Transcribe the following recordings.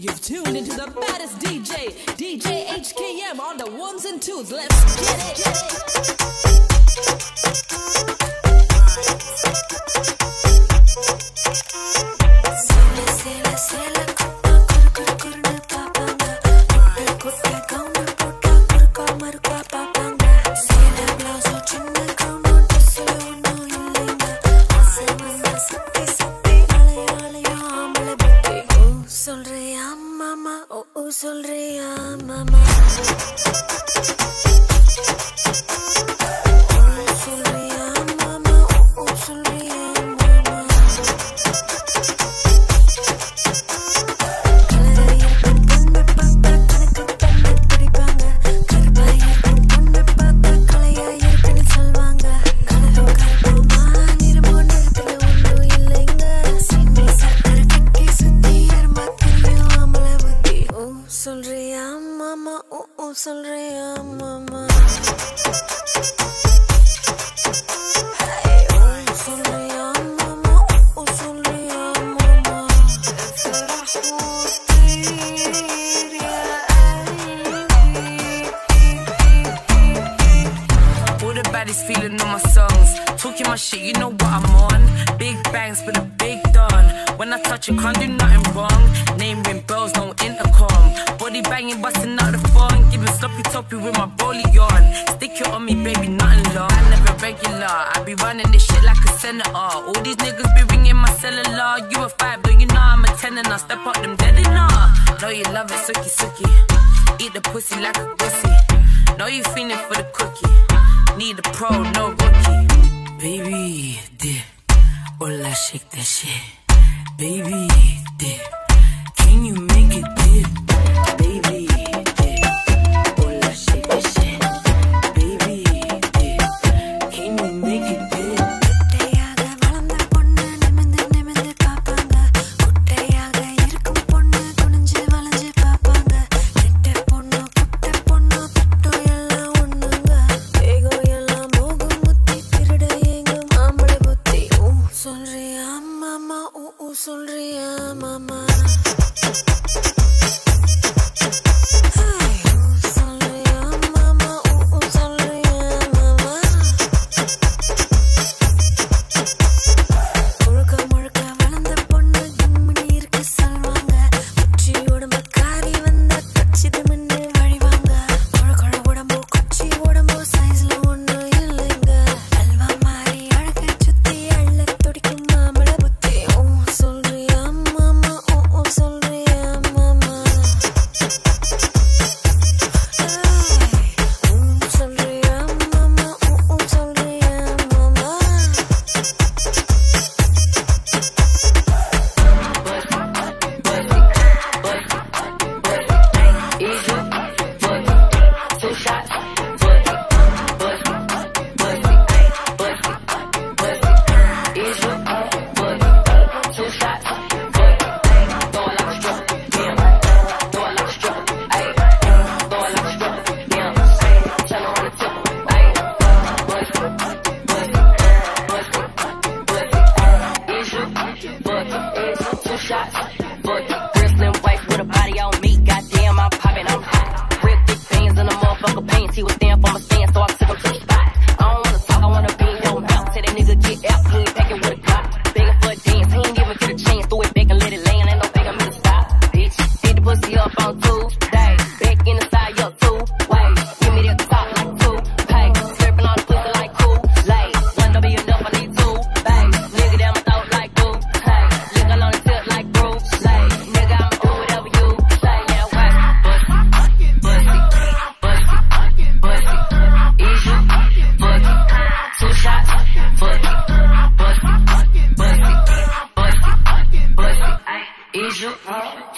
You've tuned into the baddest DJ, DJ HKM on the ones and twos. Let's get it. Get it. சொல்றியா மாமா? क्यों सुन रही feeling on my songs. Talking my shit, you know what I'm on. Big bangs for the big don. When I touch you, can't do nothing wrong. Name ring bells, no intercom. Body banging, busting out the Help you with my bowly on. Stick it on me, baby, nothing long. I never regular. I be running this shit like a senator. All these niggas be ringing my cellular. You a five, though you know I'm a ten and I step up them dead enough. Know you love it, suki suki. Eat the pussy like a pussy. Know you feeling for the cookie. Need a pro, no rookie. Baby, dip. Well, I shake that shit. Baby,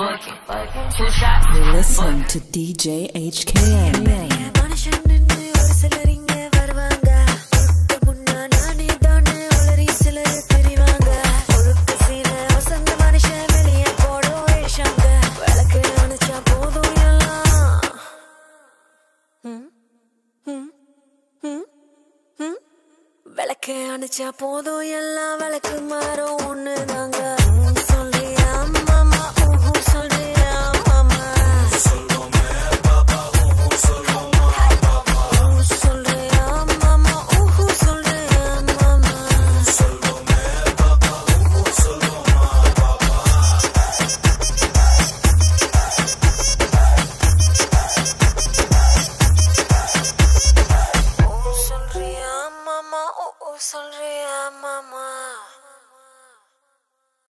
You're listening to DJ HKM. விளக்கு அணைச்சா போதும் எல்லாம் விளக்கு மாறும் ஒன்று தாங்க